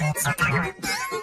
Class teacher power.